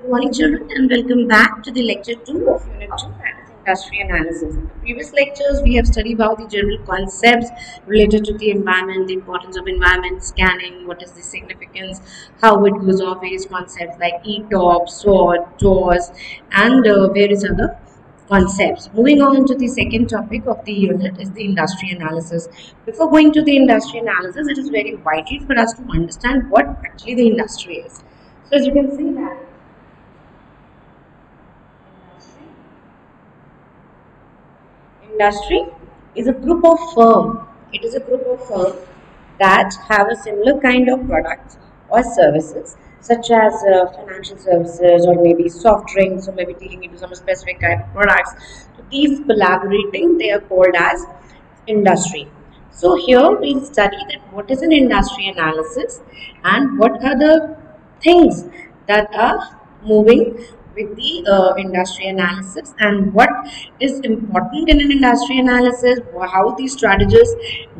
Good morning children and welcome back to the lecture 2 of unit 2 that is industry analysis. In the previous lectures we have studied about the general concepts related to the environment, the importance of environment scanning, what is the significance, how it goes off various concepts like ETOP, SWOT, TOWS and uh, various other concepts. Moving on to the second topic of the unit is the industry analysis. Before going to the industry analysis, it is very vital for us to understand what actually the industry is. So as you can see that industry is a group of firm. It is a group of firm that have a similar kind of products or services such as uh, financial services or maybe soft drinks or maybe dealing into some specific kind of products. So these collaborating they are called as industry. So here we study that what is an industry analysis and what are the things that are moving with the uh, industry analysis and what is important in an industry analysis how these strategists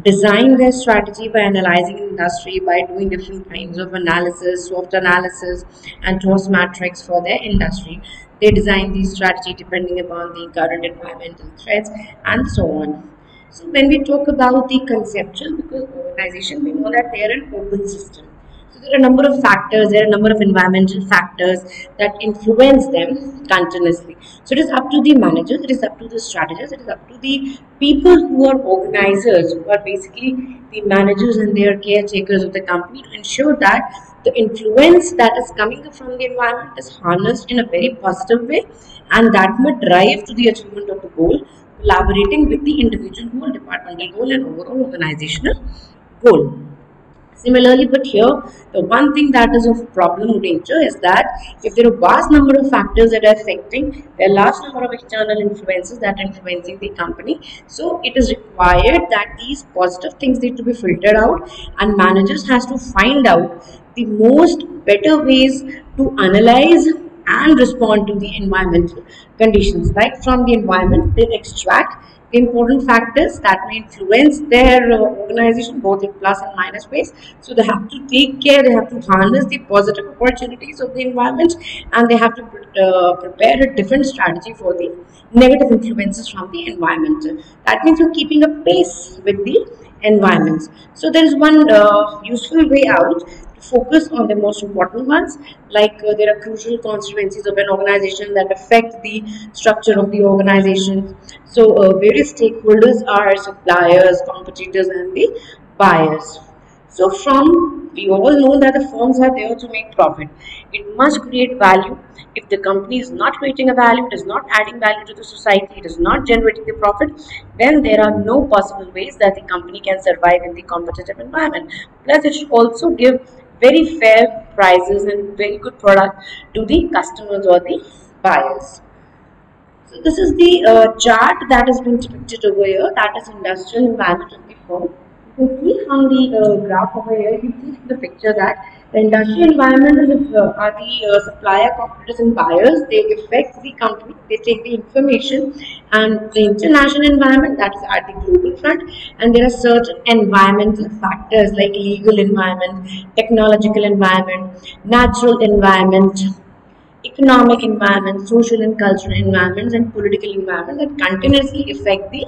design their strategy by analyzing industry by doing different kinds of analysis SWOT analysis and TOWS matrix for their industry. They design these strategy depending upon the current environmental threats and so on. So when we talk about the conceptual because organization we know that they are an open system there are a number of factors, there are a number of environmental factors that influence them continuously. So it is up to the managers, it is up to the strategists, it is up to the people who are organizers, who are basically the managers and their caretakers of the company to ensure that the influence that is coming from the environment is harnessed in a very positive way and that may drive to the achievement of the goal, collaborating with the individual goal, departmental goal and overall organizational goal. Similarly, but here the one thing that is of problem nature is that if there are vast number of factors that are affecting, there are large number of external influences that are influencing the company. So it is required that these positive things need to be filtered out and managers has to find out the most better ways to analyze and respond to the environmental conditions. Like from the environment, they extract important factors that may influence their uh, organization both in plus and minus ways. So they have to take care they have to harness the positive opportunities of the environment and they have to uh, prepare a different strategy for the negative influences from the environment. That means you're keeping a pace with the environments so there is one uh, useful way out focus on the most important ones. Like uh, there are crucial constituencies of an organization that affect the structure of the organization. So uh, various stakeholders are suppliers competitors and the buyers. So from we all know that the firms are there to make profit. It must create value. If the company is not creating a value it is not adding value to the society it is not generating the profit then there are no possible ways that the company can survive in the competitive environment. Plus it should also give very fair prices and very good product to the customers or the buyers. So this is the uh, chart that has been depicted over here that is industrial environment the. You can see from the uh, graph over here, you can see the picture that the industrial environment uh, are the uh, supplier, competitors and buyers. They affect the company, they take the information and the international environment that is at the global front and there are certain environmental factors like legal environment, technological environment, natural environment, economic environment, social and cultural environments and political environment that continuously affect the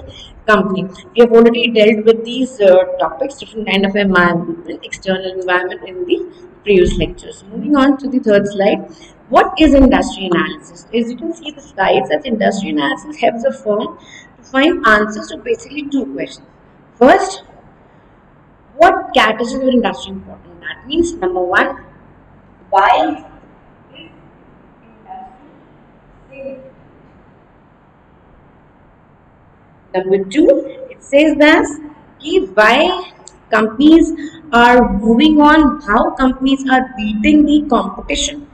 company. We have already dealt with these uh, topics, different kind of environment, external environment in the previous lectures. Moving on to the third slide. What is industry analysis? As you can see the slides that industry analysis helps a firm to find answers to basically two questions. First, what categories of industry important? That means number one, why Number two, it says that why companies are moving on, how companies are beating the competition.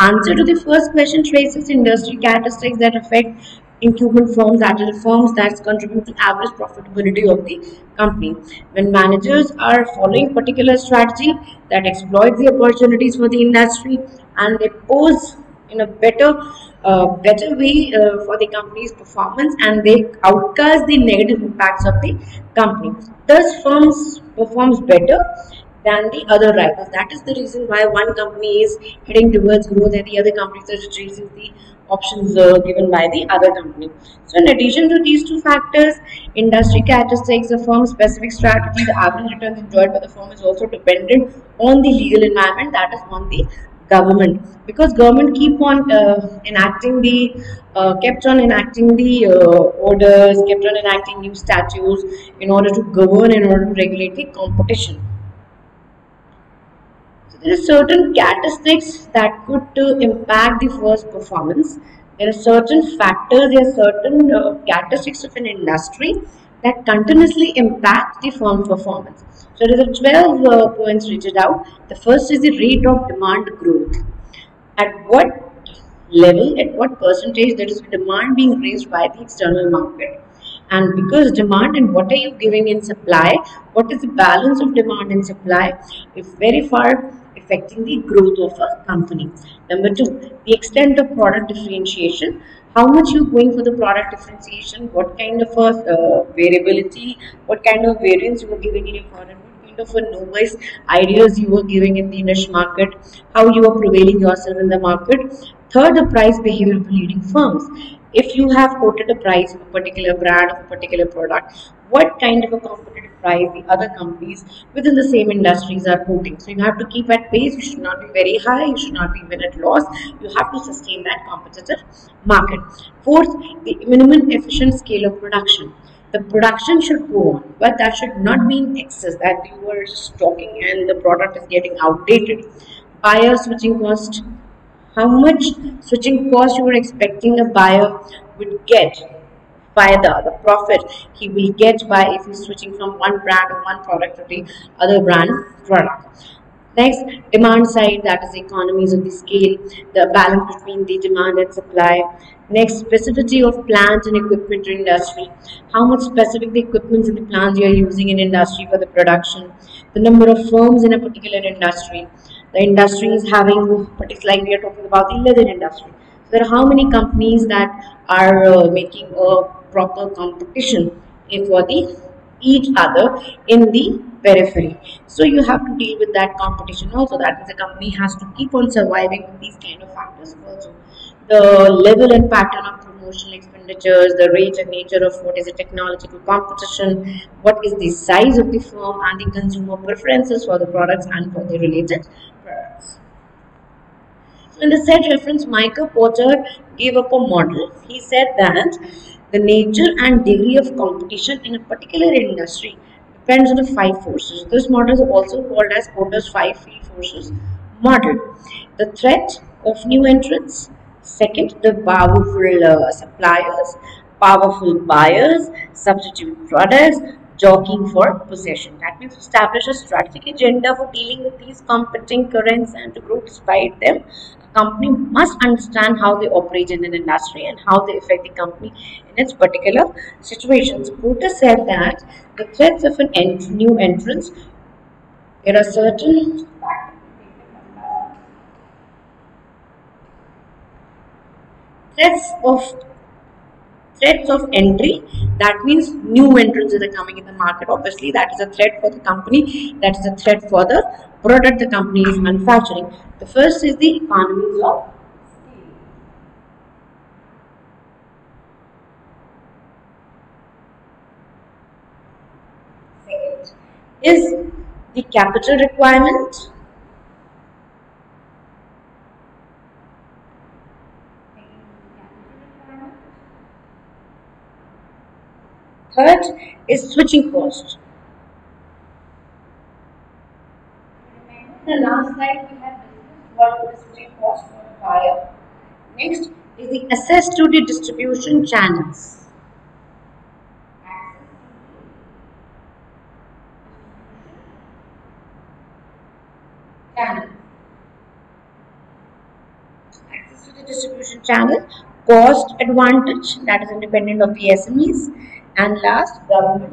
Answer to the first question traces industry characteristics that affect incumbent firms, agile firms that contribute to average profitability of the company. When managers are following particular strategy that exploits the opportunities for the industry and they pose in a better better way uh, for the company's performance and they outcast the negative impacts of the company. Thus, firms performs better than the other rivals. That is the reason why one company is heading towards growth and the other companies are chasing the options uh, given by the other company. So in addition to these two factors, industry characteristics, the firm's specific strategy, the average returns enjoyed by the firm is also dependent on the legal environment that is on the government. Because government keep on uh, enacting the uh, kept on enacting the uh, orders kept on enacting new statutes in order to govern in order to regulate the competition. So there are certain characteristics that could uh, impact the first performance. There are certain factors there are certain uh, characteristics of an industry that continuously impact the firm's performance so there are 12 uh, points rated out. The first is the rate of demand growth. At what level, at what percentage there is demand being raised by the external market. And because demand and what are you giving in supply, what is the balance of demand and supply is very far affecting the growth of a company. Number two, the extent of product differentiation how much you're going for the product differentiation, what kind of a uh, variability, what kind of variance you are giving in your product, kind of a novice ideas you were giving in the niche market, how you are prevailing yourself in the market. Third, the price behavior of leading firms. If you have quoted a price of a particular brand of a particular product, what kind of a competitive price the other companies within the same industries are quoting. So you have to keep at pace. You should not be very high. You should not be even at loss. You have to sustain that competitive market. Fourth, the minimum efficient scale of production. The production should go on, but that should not be in excess that you are stocking and the product is getting outdated. Buyer switching cost. How much switching cost you are expecting a buyer would get fayda, the profit he will get by if he's switching from one brand or one product to the other brand product. Next, demand side, that is economies of the scale, the balance between the demand and supply. Next, specificity of plant and equipment in industry. How much specific the equipments and the plants you are using in industry for the production. The number of firms in a particular industry. The industry is having, particularly like we are talking about the leather industry. So there are how many companies that are uh, making a proper competition for the each other in the periphery. So you have to deal with that competition also. That means the company has to keep on surviving with these kind of factors also. The level and pattern of promotional expenditures, the rate and nature of what is the technological competition, what is the size of the firm and the consumer preferences for the products and for the related products. So in the said reference, Michael Porter gave up a model. He said that the nature and degree of competition in a particular industry depends on the five forces. This model is also called as Porter's five field forces model. The threat of new entrants, second, the powerful uh, suppliers, powerful buyers, substitute products, jockeying for position. That means establish a strategic agenda for dealing with these competing currents and to grow despite them company must understand how they operate in an industry and how they affect the company in its particular situations. Porter said that the threats of an ent new entrance, there are certain threats of threats of entry. That means new entrants are coming in the market. Obviously that is a threat for the company. That is a threat for the product the company is manufacturing. The first is the economies of Second is the capital requirement. Third is switching cost. the last slide we have discussed what the switching cost for a buyer. Next is the access to the distribution channels. Channel. Access to the distribution channel, cost advantage that is independent of the SMEs and last government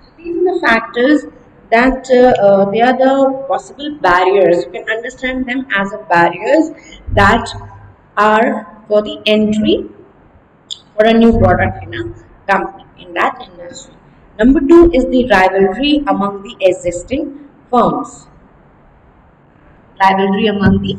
so these are the factors that uh, uh, they are the possible barriers you can understand them as a barriers that are for the entry for a new product in a company in that industry. Number two is the rivalry among the existing firms. Rivalry among the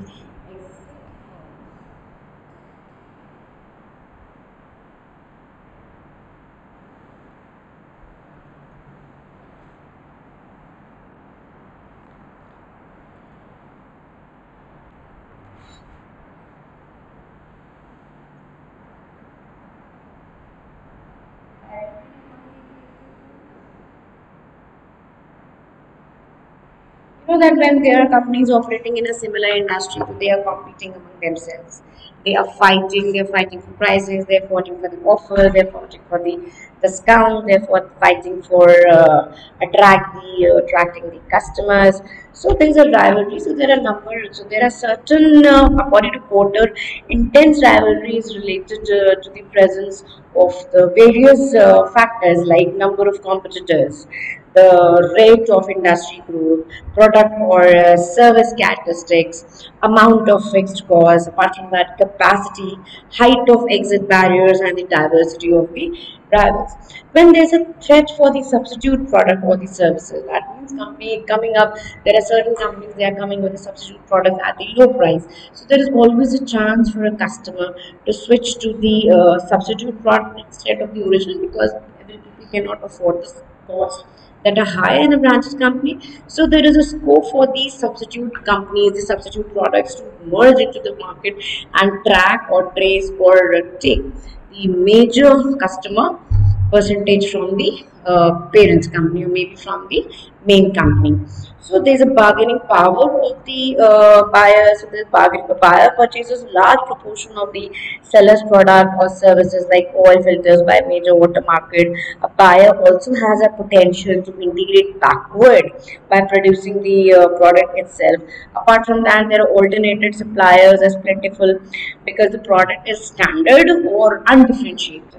that when there are companies operating in a similar industry, they are competing among themselves. They are fighting, they're fighting for prices, they're fighting for the offer, they're fighting for the discount, they're fighting for uh, attract the uh, attracting the customers. So there is a rivalry. So there are numbers. So there are certain, uh, according to Porter, intense rivalries related uh, to the presence of the various uh, factors like number of competitors, the rate of industry growth, product or uh, service characteristics, amount of fixed costs, apart from that capacity, height of exit barriers and the diversity of the rivals. When there's a threat for the substitute product or the services, that means company coming up, there are certain companies they are coming with a substitute product at the low price. So there is always a chance for a customer to switch to the uh, substitute product instead of the original because people cannot afford the cost that are higher in a branches company. So there is a scope for these substitute companies, the substitute products to merge into the market and track or trace or take the major customer percentage from the uh, company or maybe from the main company. So there's a bargaining power of the uh, buyer. So the bargaining, the buyer purchases large proportion of the seller's product or services like oil filters by major water market. A buyer also has a potential to integrate backward by producing the uh, product itself. Apart from that, there are alternated suppliers as plentiful because the product is standard or undifferentiated.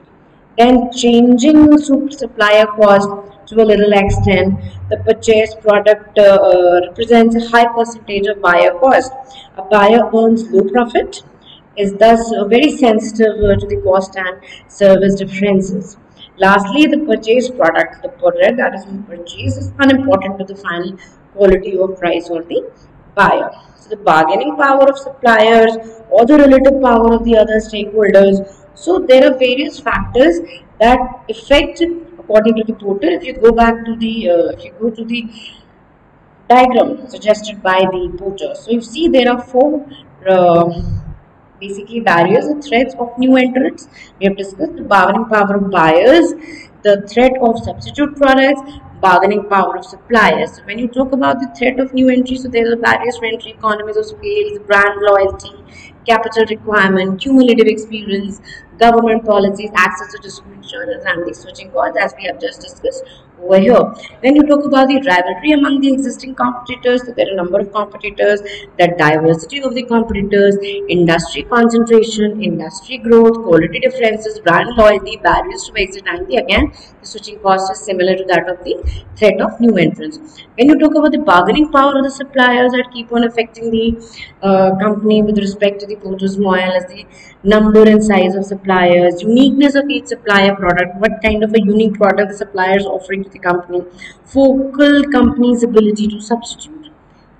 Then changing the supplier cost to a little extent. The purchased product uh, represents a high percentage of buyer cost. A buyer earns low profit, is thus very sensitive uh, to the cost and service differences. Lastly, the purchased product, the product that is purchased is unimportant to the final quality or price of the buyer. So the bargaining power of suppliers or the relative power of the other stakeholders. So there are various factors that affect according to the Porter if you go back to the uh, if you go to the diagram suggested by the Porter. So you see there are four uh, basically barriers and threats of new entrants. We have discussed the bargaining power of buyers the threat of substitute products bargaining power of suppliers. So when you talk about the threat of new entry so there are barriers entry economies of scale brand loyalty capital requirement cumulative experience government policies, access to distribution channels, and the switching costs, as we have just discussed over here. Then you talk about the rivalry among the existing competitors. So there are a number of competitors, the diversity of the competitors, industry concentration, industry growth, quality differences, brand loyalty, barriers to exit, and the, again, the switching cost is similar to that of the threat of new entrants. When you talk about the bargaining power of the suppliers that keep on affecting the uh, company with respect to the Porter's model as the number and size of suppliers, uniqueness of each supplier product, what kind of a unique product the supplier is offering to the company, focal company's ability to substitute.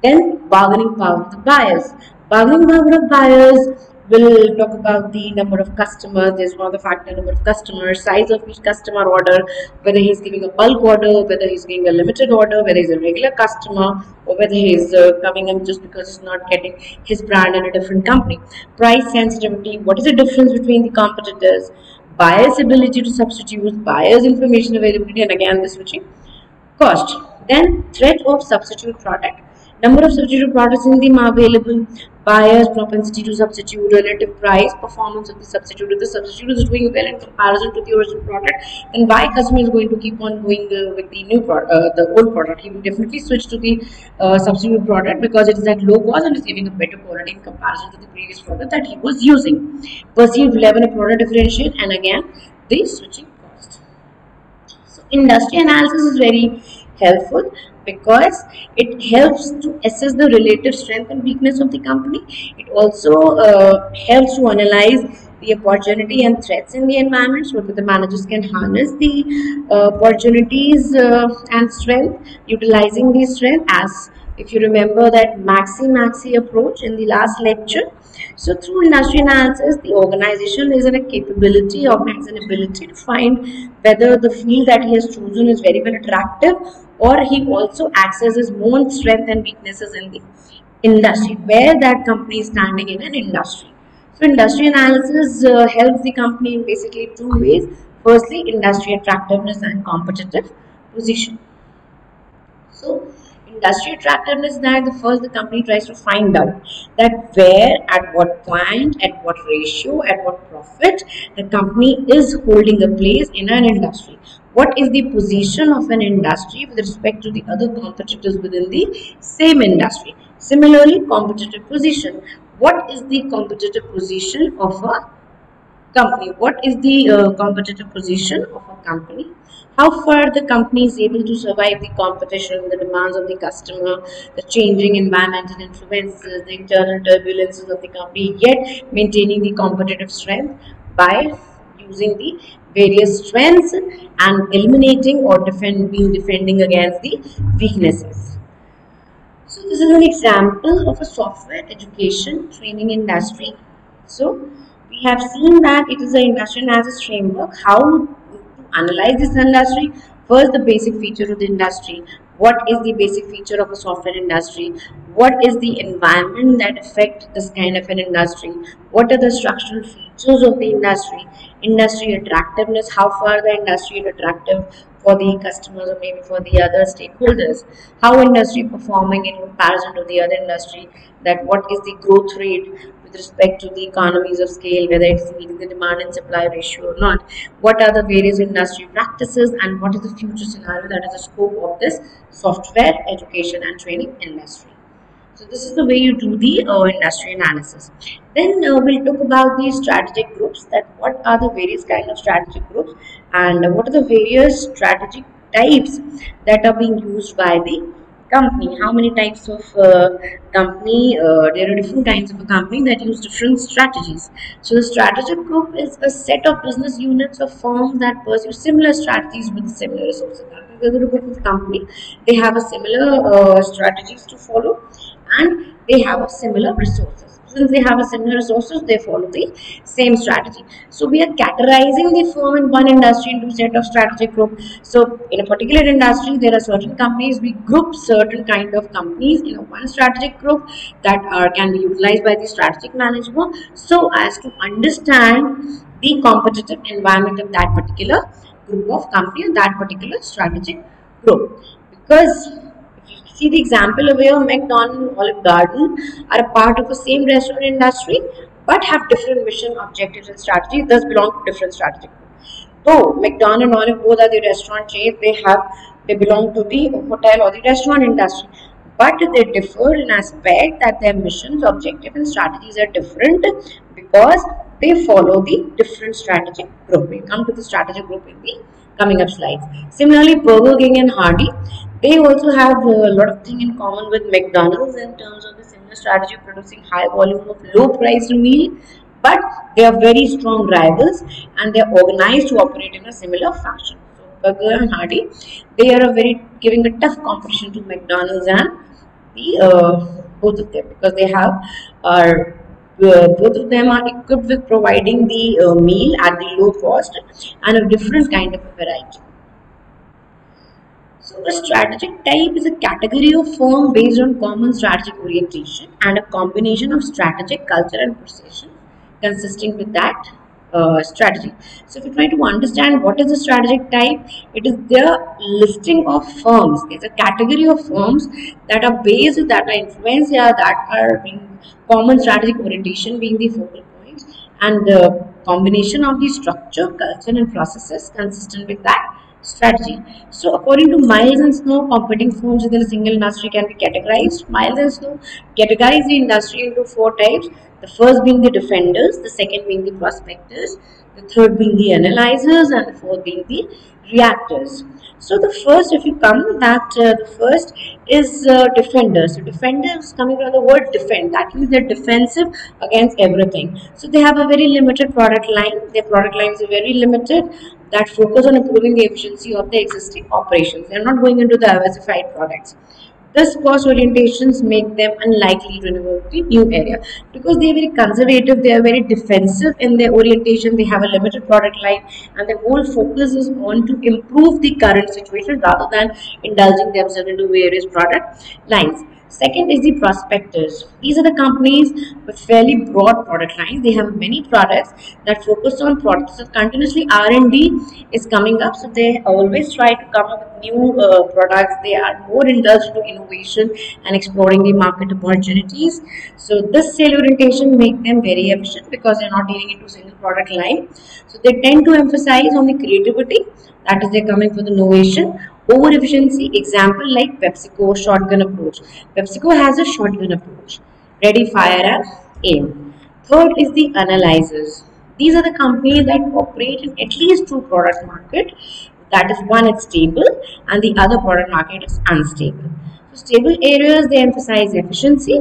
Then bargaining power of the buyers. Bargaining power of buyers We'll talk about the number of customers. There's one of the factor number of customers, size of each customer order, whether he's giving a bulk order, whether he's giving a limited order, whether he's a regular customer, or whether he's uh, coming in just because he's not getting his brand in a different company. Price sensitivity. What is the difference between the competitors? Buyer's ability to substitute, buyer's information availability, and again the switching cost. Then threat of substitute product number of substitute products in the available buyer's propensity to substitute relative price performance of the substitute. If the substitute is doing well in comparison to the original product then why customer is going to keep on going uh, with the new product uh, the old product? He will definitely switch to the uh, substitute product because it is at low cost and is giving a better quality in comparison to the previous product that he was using. Perceived level of product differentiation and again the switching cost. So industry analysis is very helpful because it helps to assess the relative strength and weakness of the company. It also uh, helps to analyze the opportunity and threats in the environment so that the managers can harness the uh, opportunities uh, and strength, utilizing the strength as if you remember that maxi-maxi approach in the last lecture. So through industry analysis, the organization is in a capability, organizes an ability to find whether the field that he has chosen is very well attractive or he also accesses own strength and weaknesses in the industry, where that company is standing in an industry. So industry analysis uh, helps the company in basically two ways. Firstly, industry attractiveness and competitive position. So industry attractiveness that the first the company tries to find out that where at what point at what ratio at what profit the company is holding a place in an industry what is the position of an industry with respect to the other competitors within the same industry? Similarly competitive position. What is the competitive position of a company? What is the uh, competitive position of a company? How far the company is able to survive the competition, the demands of the customer, the changing environmental influences, the internal turbulences of the company, yet maintaining the competitive strength by using the various strengths and eliminating or defend, being defending against the weaknesses. So this is an example of a software education training industry. So we have seen that it is an industry analysis framework, how to analyze this industry? First the basic feature of the industry. What is the basic feature of a software industry? What is the environment that affect this kind of an industry? What are the structural features of the industry industry attractiveness how far the industry is attractive for the customers or maybe for the other stakeholders how industry performing in comparison to the other industry that what is the growth rate with respect to the economies of scale, whether it's meeting the demand and supply ratio or not. What are the various industry practices and what is the future scenario that is the scope of this software education and training industry. So this is the way you do the uh, industry analysis. Then uh, we'll talk about the strategic groups that what are the various kind of strategic groups and what are the various strategic types that are being used by the company. How many types of uh, company uh, there are different kinds of a company that use different strategies. So the strategic group is a set of business units or firms that pursue similar strategies with similar resources. The group of company. They have a similar uh, strategies to follow and they have similar resources. Since they have a similar resources they follow the same strategy. So we are categorizing the firm in one industry into set of strategic group. So in a particular industry there are certain companies we group certain kind of companies in a one strategic group that are can be utilized by the strategic manager so as to understand the competitive environment of that particular group of company that particular strategic group. Because See the example of where McDonald's and Olive Garden are a part of the same restaurant industry but have different mission, objectives and strategies, thus belong to different strategic. Though McDonald's and Olive both are the restaurant chains, they have they belong to the hotel or the restaurant industry. But they differ in aspect that their missions, objectives and strategies are different because they follow the different strategic group. We'll come to the strategic group in the coming up slides. Similarly, Burger King and Hardee, they also have a lot of things in common with McDonald's in terms of the similar strategy of producing high volume of low priced meal but they are very strong rivals and they are organized to operate in a similar fashion. So Burger and Hardee, they are a very giving a tough competition to McDonald's and the uh, both of them because they have are uh, both of them are equipped with providing the uh, meal at the low cost and a different kind of a variety. So a strategic type is a category of firm based on common strategic orientation and a combination of strategic, culture and precision consisting with that uh, strategy. So if you try to understand what is a strategic type, it is the listing of firms. It's a category of firms that are based, that are influenced, that are being common strategic orientation being the focal and the combination of the structure, culture and processes consistent with that strategy. So according to Miles and Snow, competing firms within a single industry can be categorized. Miles and Snow categorize the industry into four types. The first being the defenders, the second being the prospectors, the third being the analyzers, and the fourth being the reactors. So the first, if you come, that uh, the first is uh, defender. So defenders coming from the word defend. That means they're defensive against everything. So they have a very limited product line. Their product lines are very limited that focus on improving the efficiency of the existing operations. They're not going into the diversified products. This cost orientations make them unlikely to innovate the new area because they are very conservative, they are very defensive in their orientation, they have a limited product line and their whole focus is on to improve the current situation rather than indulging themselves into various product lines. Second is the prospectors. These are the companies with fairly broad product lines. They have many products that focus on products. So continuously R&D is coming up. So they always try to come up with new uh, products. They are more indulged to innovation and exploring the market opportunities. So this sale orientation make them very efficient because they're not dealing into single product line. So they tend to emphasize on the creativity. That is, they're coming for the innovation over efficiency example like PepsiCo shotgun approach. PepsiCo has a shotgun approach. Ready, fire and aim. Third is the analyzers. These are the companies that operate in at least two product market. That is one is stable and the other product market is unstable. So stable areas they emphasize efficiency.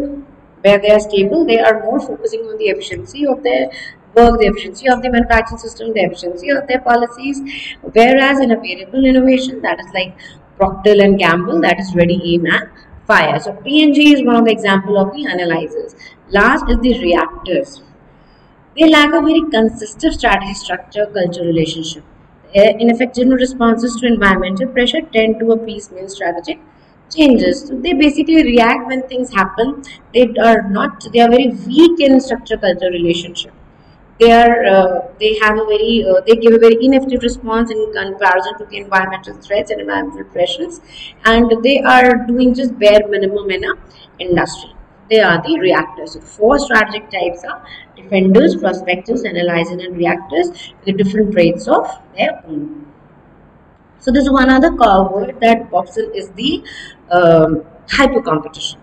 Where they are stable, they are more focusing on the efficiency of their work, the efficiency of the manufacturing system, the efficiency of their policies. Whereas in a variable innovation, that is like Procter and Gamble, that is ready, aim and fire. So P&G is one of the example of the analyzers. Last is the reactors. They lack a very consistent strategy structure culture relationship. Ineffective responses to environmental pressure tend to a piecemeal strategic changes. So they basically react when things happen. They are not, they are very weak in structure culture relationship they are uh, they have a very uh, they give a very ineffective response in comparison to the environmental threats and environmental pressures and they are doing just bare minimum in a industry. They are the reactors. So four strategic types are defenders prospectors analyzers and reactors with different traits of their own. So there's one other word that in is the um, hyper competition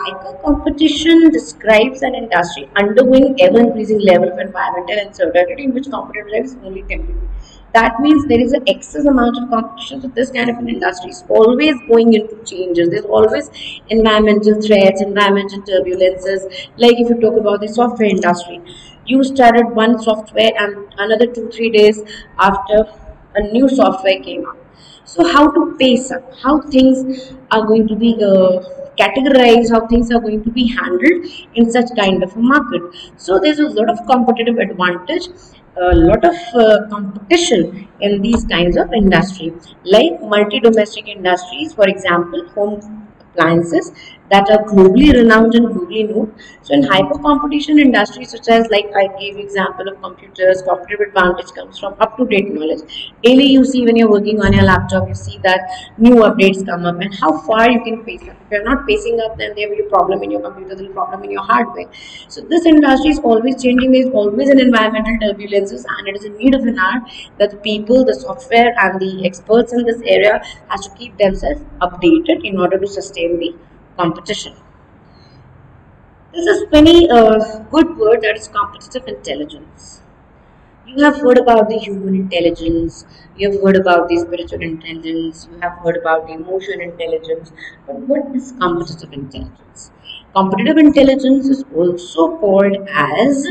hyper competition describes an industry undergoing ever-increasing level of environmental uncertainty in which competitive is only temporary. That means there is an excess amount of competition. So this kind of an industry is always going into changes. There's always environmental threats, environmental turbulences. Like if you talk about the software industry, you started one software and another two, three days after a new software came out. So how to pace up, how things are going to be uh, categorize how things are going to be handled in such kind of a market. So there's a lot of competitive advantage a lot of uh, competition in these kinds of industry like multi-domestic industries for example home appliances that are globally renowned and globally known. So in hyper competition industries such as like I gave example of computers, competitive advantage comes from up to date knowledge. Daily you see when you're working on your laptop, you see that new updates come up and how far you can pace up. If you're not pacing up, then there will be a problem in your computer, there will be a problem in your hardware. So this industry is always changing. There's always an environmental turbulences and it is in need of an hour that the people, the software and the experts in this area has to keep themselves updated in order to sustain the competition. This is very uh, good word that is competitive intelligence. You have heard about the human intelligence, you have heard about the spiritual intelligence, you have heard about the emotion intelligence, but what is competitive intelligence? Competitive intelligence is also called as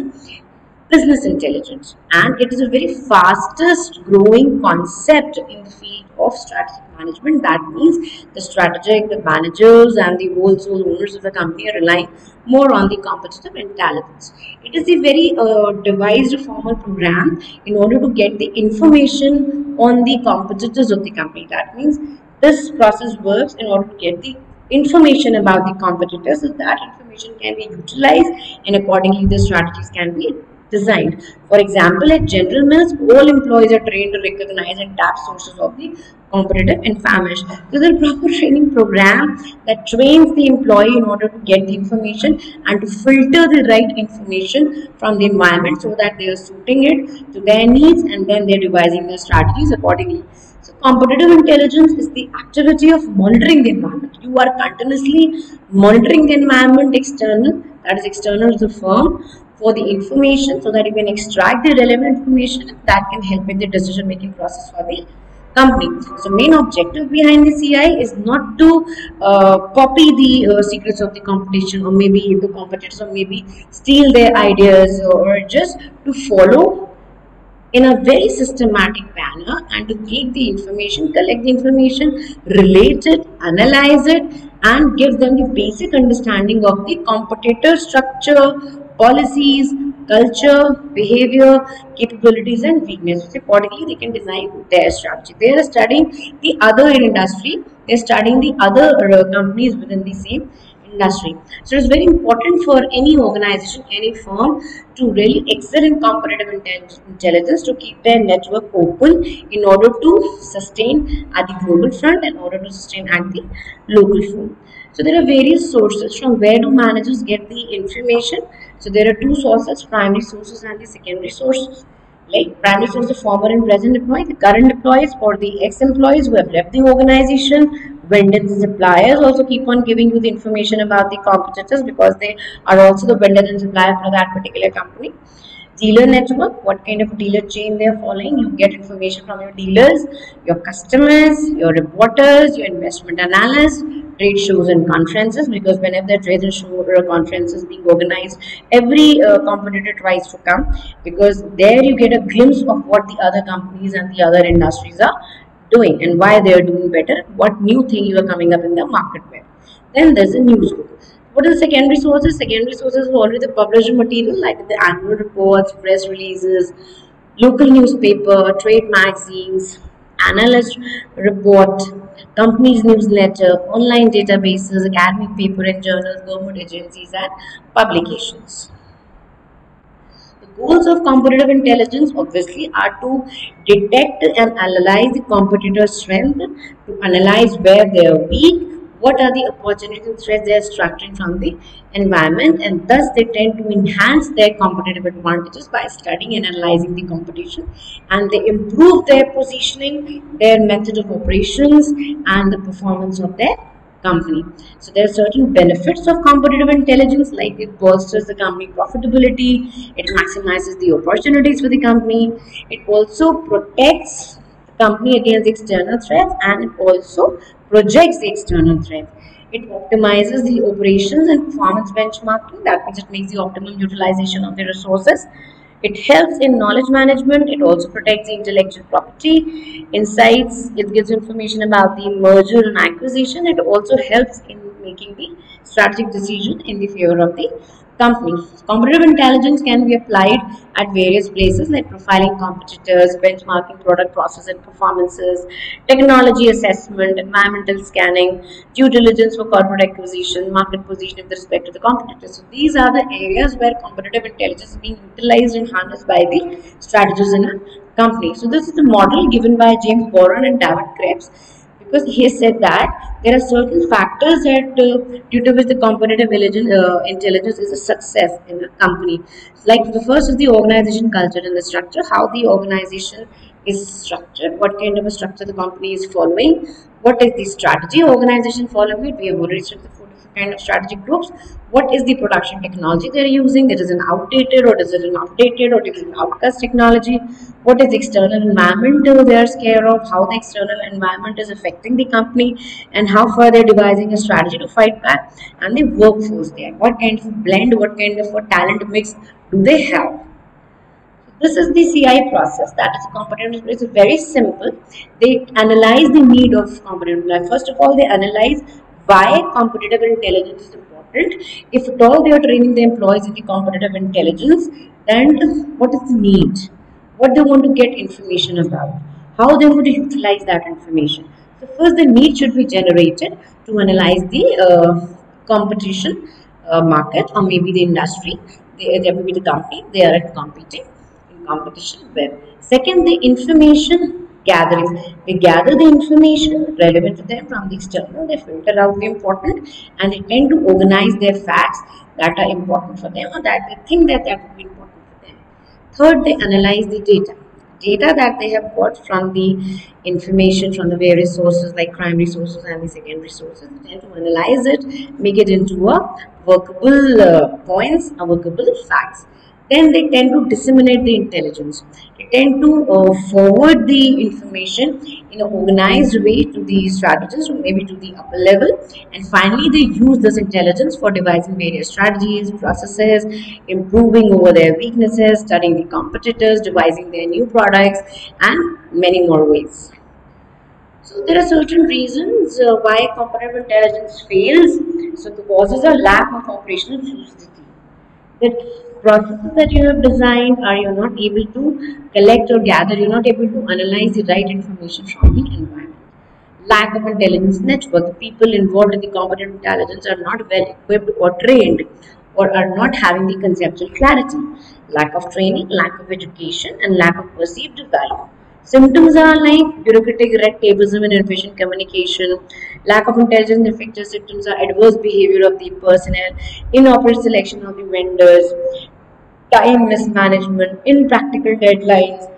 business intelligence. And it is a very fastest growing concept in the field of strategic management. That means the strategic the managers and the wholesale owners of the company are relying more on the competitive intelligence. It is a very uh, devised formal program in order to get the information on the competitors of the company. That means this process works in order to get the information about the competitors so that information can be utilized and accordingly the strategies can be designed. For example, at General Mills, all employees are trained to recognize and tap sources of the competitive information. So there's a proper training program that trains the employee in order to get the information and to filter the right information from the environment so that they are suiting it to their needs and then they're devising their strategies accordingly. So competitive intelligence is the activity of monitoring the environment. You are continuously monitoring the environment external that is external to the firm for the information so that you can extract the relevant information that can help in the decision making process for the company. So main objective behind the CI is not to uh, copy the uh, secrets of the competition or maybe the competitors or maybe steal their ideas or just to follow in a very systematic manner and to take the information, collect the information, relate it, analyze it and give them the basic understanding of the competitor structure, policies, culture, behavior, capabilities and weaknesses. Accordingly, they can design their strategy. They are studying the other industry, they are studying the other uh, companies within the same industry. So it's very important for any organization, any firm to really excel in competitive intelligence to keep their network open in order to sustain at the global front in order to sustain at the local front. So there are various sources from where do managers get the information. So there are two sources, primary sources and the secondary sources. Like primary source, the former and present employees, the current employees or the ex-employees who have left the organization, vendors and suppliers also keep on giving you the information about the competitors because they are also the vendor and supplier for that particular company. Dealer network what kind of dealer chain they are following. You get information from your dealers your customers your reporters your investment analysts trade shows and conferences because whenever the trade show or conference is being organized every uh, competitor tries to come because there you get a glimpse of what the other companies and the other industries are doing and why they are doing better what new thing you are coming up in the market with then there's a news group what are the secondary sources? Secondary sources are already the published material like the annual reports, press releases, local newspaper, trade magazines, analyst report, companies newsletter, online databases, academic paper and journals, government agencies and publications. The goals of competitive intelligence obviously are to detect and analyze the competitor's strength, to analyze where they are weak, what are the opportunities and threats they are structuring from the environment and thus they tend to enhance their competitive advantages by studying and analyzing the competition and they improve their positioning, their method of operations and the performance of their company. So there are certain benefits of competitive intelligence like it bolsters the company profitability, it maximizes the opportunities for the company, it also protects the company against external threats and it also projects the external threats. It optimizes the operations and performance benchmarking. That means it makes the optimum utilization of the resources. It helps in knowledge management. It also protects the intellectual property, insights. It gives information about the merger and acquisition. It also helps in making the strategic decision in the favor of the company. Competitive intelligence can be applied at various places like profiling competitors, benchmarking product process and performances, technology assessment, environmental scanning, due diligence for corporate acquisition, market position with respect to the competitors. So these are the areas where competitive intelligence is being utilized and harnessed by the strategists in a company. So this is the model given by James Boron and David Krebs because he said that there are certain factors that uh, due to which the competitive uh, intelligence is a success in a company. Like the first is the organization culture and the structure how the organization is structured what kind of a structure the company is following what is the strategy organization following we have already said the kind of strategic groups what is the production technology they're using it is an outdated or is it an updated or is it an outcast technology what is the external environment they're scared of how the external environment is affecting the company and how far they're devising a strategy to fight back and the workforce there what kind of blend what kind of a talent mix do they have this is the CI process. That is competitive. It's very simple. They analyze the need of competitive. First of all, they analyze why competitive intelligence is important. If at all they are training the employees in the competitive intelligence, then what is the need? What they want to get information about? How they want to utilize that information? So first the need should be generated to analyze the uh, competition uh, market or maybe the industry. They, they may be the company, they are competing in competition with. Second, the information gathering. They gather the information relevant to them from the external, they filter out the important and they tend to organize their facts that are important for them or that they think that that would be important for them. Third, they analyze the data. data that they have got from the information from the various sources like primary sources and the secondary sources they tend to analyze it make it into a workable uh, points a workable facts then they tend to disseminate the intelligence. They tend to uh, forward the information in an organized way to the strategists maybe to the upper level. And finally, they use this intelligence for devising various strategies, processes, improving over their weaknesses, studying the competitors, devising their new products, and many more ways. So there are certain reasons uh, why competitive intelligence fails. So the causes are lack of operational fluidity. That processes that you have designed are you not able to collect or gather, you're not able to analyze the right information from the environment. Lack of intelligence network. People involved in the competitive intelligence are not well equipped or trained or are not having the conceptual clarity. Lack of training, lack of education, and lack of perceived value. Symptoms are like bureaucratic red tapeism and inefficient communication, lack of intelligence effective symptoms are adverse behavior of the personnel, inappropriate selection of the vendors, time mismanagement, impractical deadlines,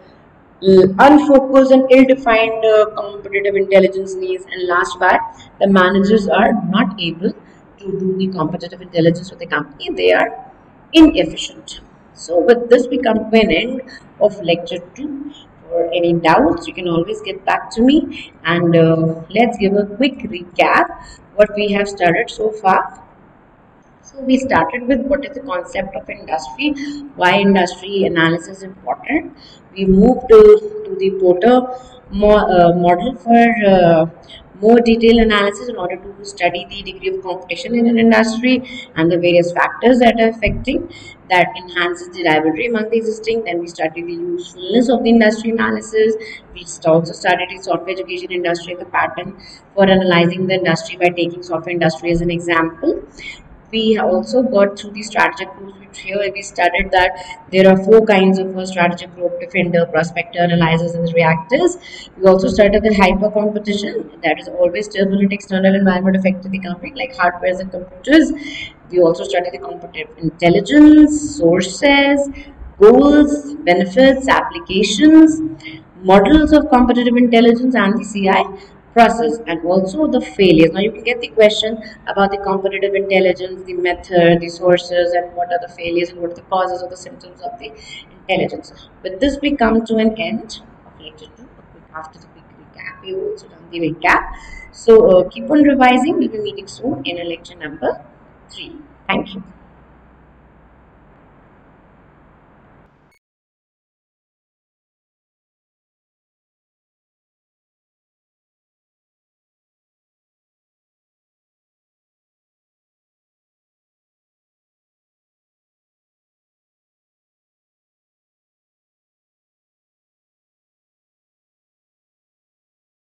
unfocused and ill-defined uh, competitive intelligence needs, and last part, the managers are not able to do the competitive intelligence of the company. They are inefficient. So with this, we come to an end of lecture 2 for any doubts you can always get back to me and uh, let's give a quick recap what we have studied so far so we started with what is the concept of industry why industry analysis is important we moved to, to the porter uh, model for uh, more detailed analysis in order to study the degree of competition in an industry and the various factors that are affecting that enhances the rivalry among the existing. Then we studied the usefulness of the industry analysis. We also studied the software education industry, the pattern for analyzing the industry by taking software industry as an example we also got through the strategic groups which here we studied that there are four kinds of a strategic group defender prospector analyzers and reactors. We also studied the hyper competition. That is always turbulent external environment affecting the company like hardware and computers. We also studied the competitive intelligence sources goals benefits applications models of competitive intelligence and the ci process and also the failures. Now you can get the question about the competitive intelligence, the method, the sources and what are the failures and what are the causes or the symptoms of the intelligence. With this we come to an end of lecture 2. After the quick recap, we also done the recap. So uh, keep on revising. We'll be meeting soon in a lecture number 3. Thank you.